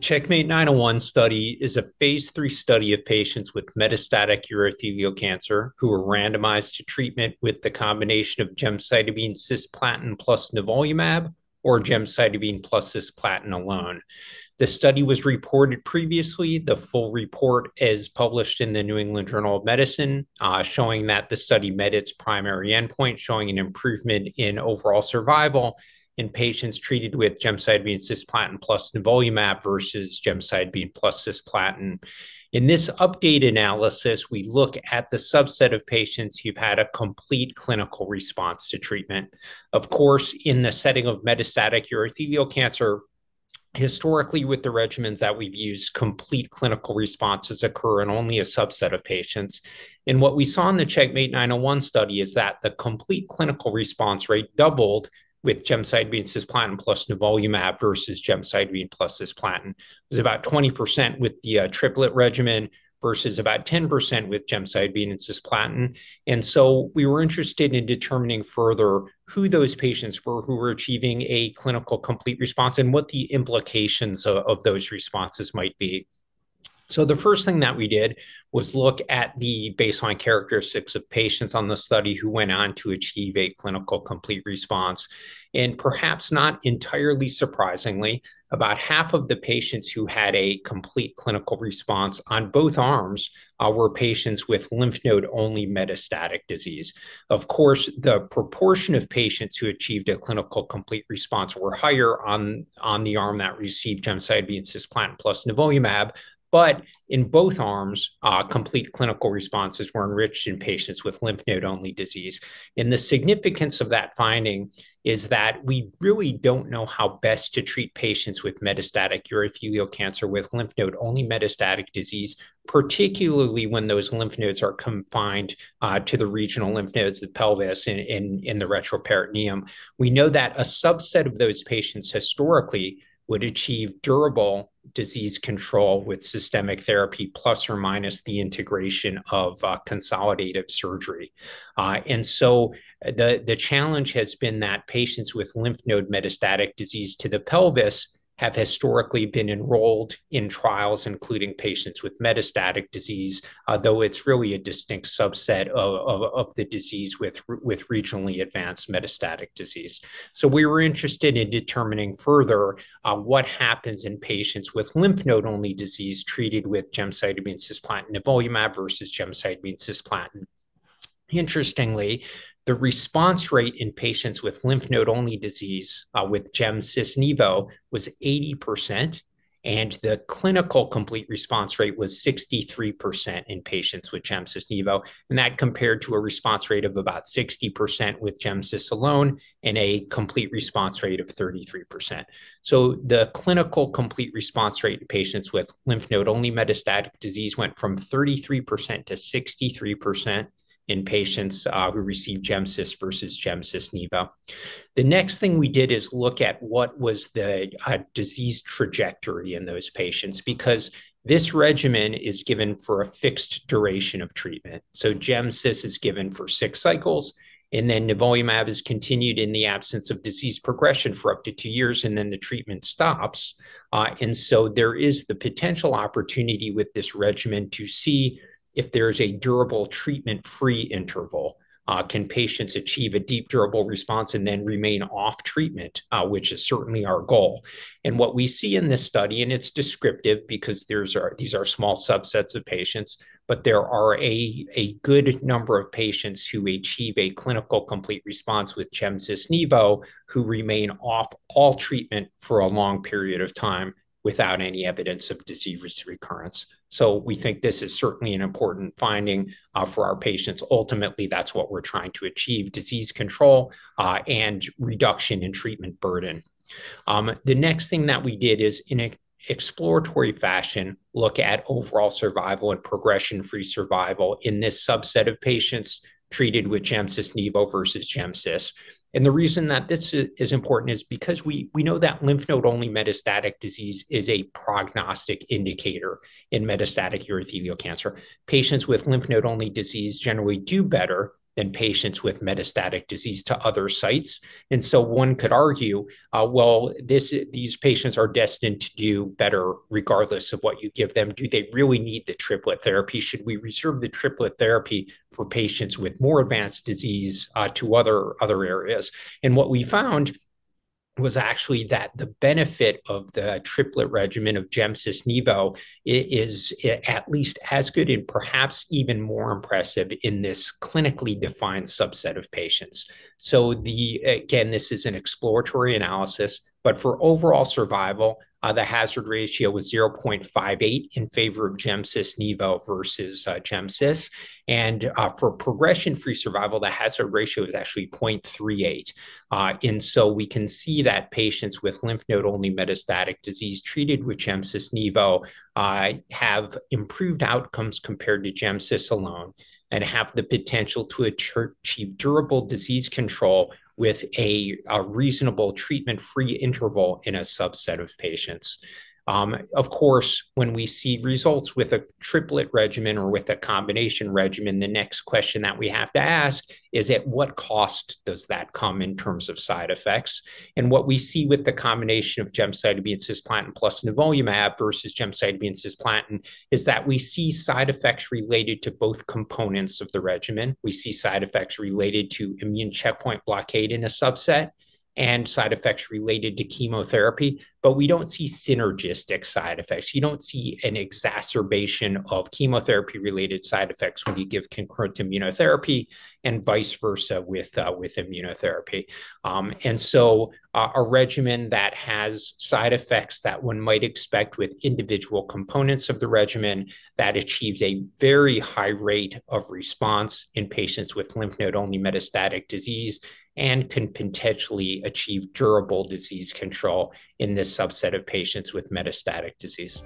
CheckMate 901 study is a phase three study of patients with metastatic urothelial cancer who were randomized to treatment with the combination of gemcitabine cisplatin plus nivolumab or gemcitabine plus cisplatin alone. The study was reported previously. The full report is published in the New England Journal of Medicine, uh, showing that the study met its primary endpoint, showing an improvement in overall survival in patients treated with gemcitabine cisplatin plus nivolumab versus gemcitabine plus cisplatin. In this update analysis, we look at the subset of patients who've had a complete clinical response to treatment. Of course, in the setting of metastatic urothelial cancer, historically with the regimens that we've used, complete clinical responses occur in only a subset of patients. And what we saw in the Checkmate 901 study is that the complete clinical response rate doubled with gemcitabine cisplatin plus nivolumab versus gemcitabine plus cisplatin. It was about 20% with the uh, triplet regimen versus about 10% with gemcitabine and cisplatin. And so we were interested in determining further who those patients were who were achieving a clinical complete response and what the implications of, of those responses might be. So the first thing that we did was look at the baseline characteristics of patients on the study who went on to achieve a clinical complete response. And perhaps not entirely surprisingly, about half of the patients who had a complete clinical response on both arms uh, were patients with lymph node only metastatic disease. Of course, the proportion of patients who achieved a clinical complete response were higher on, on the arm that received gemcitabine cisplatin plus nivolumab, but in both arms, uh, complete clinical responses were enriched in patients with lymph node only disease. And the significance of that finding is that we really don't know how best to treat patients with metastatic urothelial cancer with lymph node only metastatic disease, particularly when those lymph nodes are confined uh, to the regional lymph nodes, the pelvis, and in, in the retroperitoneum. We know that a subset of those patients historically would achieve durable disease control with systemic therapy plus or minus the integration of uh, consolidative surgery. Uh, and so the, the challenge has been that patients with lymph node metastatic disease to the pelvis have historically been enrolled in trials, including patients with metastatic disease, uh, though it's really a distinct subset of, of, of, the disease with, with regionally advanced metastatic disease. So we were interested in determining further uh, what happens in patients with lymph node only disease treated with gemcitabine cisplatin nivolumab versus gemcitabine cisplatin. Interestingly, the response rate in patients with lymph node only disease uh, with GemCisNivo was 80%, and the clinical complete response rate was 63% in patients with GemCisNivo. And that compared to a response rate of about 60% with GemCis alone and a complete response rate of 33%. So the clinical complete response rate in patients with lymph node only metastatic disease went from 33% to 63% in patients uh, who received GemCis versus GemCisNivo. The next thing we did is look at what was the uh, disease trajectory in those patients because this regimen is given for a fixed duration of treatment. So GemCis is given for six cycles, and then nivolumab is continued in the absence of disease progression for up to two years, and then the treatment stops. Uh, and so there is the potential opportunity with this regimen to see if there's a durable treatment free interval. Uh, can patients achieve a deep, durable response and then remain off treatment, uh, which is certainly our goal? And what we see in this study, and it's descriptive because there's are, these are small subsets of patients, but there are a, a good number of patients who achieve a clinical complete response with GemCisNivo who remain off all treatment for a long period of time without any evidence of disease recurrence. So we think this is certainly an important finding uh, for our patients. Ultimately, that's what we're trying to achieve, disease control uh, and reduction in treatment burden. Um, the next thing that we did is in an exploratory fashion, look at overall survival and progression-free survival in this subset of patients treated with GemCisNivo versus GemCis. And the reason that this is important is because we, we know that lymph node only metastatic disease is a prognostic indicator in metastatic urothelial cancer. Patients with lymph node only disease generally do better than patients with metastatic disease to other sites. And so one could argue, uh, well, this these patients are destined to do better regardless of what you give them. Do they really need the triplet therapy? Should we reserve the triplet therapy for patients with more advanced disease uh, to other other areas? And what we found was actually that the benefit of the triplet regimen of Gemcis Nivo is at least as good and perhaps even more impressive in this clinically defined subset of patients. So the again, this is an exploratory analysis, but for overall survival, uh, the hazard ratio was 0.58 in favor of Gemcis Nivo versus uh, Gemcis. And uh, for progression free survival, the hazard ratio is actually 0.38. Uh, and so we can see that patients with lymph node only metastatic disease treated with Gemcis Nivo uh, have improved outcomes compared to Gemcis alone and have the potential to achieve durable disease control with a, a reasonable treatment free interval in a subset of patients. Um, of course, when we see results with a triplet regimen or with a combination regimen, the next question that we have to ask is at what cost does that come in terms of side effects? And what we see with the combination of gemcitabine cisplatin plus nivolumab versus gemcitabine cisplatin is that we see side effects related to both components of the regimen. We see side effects related to immune checkpoint blockade in a subset and side effects related to chemotherapy, but we don't see synergistic side effects. You don't see an exacerbation of chemotherapy related side effects when you give concurrent immunotherapy and vice versa with, uh, with immunotherapy. Um, and so uh, a regimen that has side effects that one might expect with individual components of the regimen that achieves a very high rate of response in patients with lymph node only metastatic disease and can potentially achieve durable disease control in this subset of patients with metastatic disease.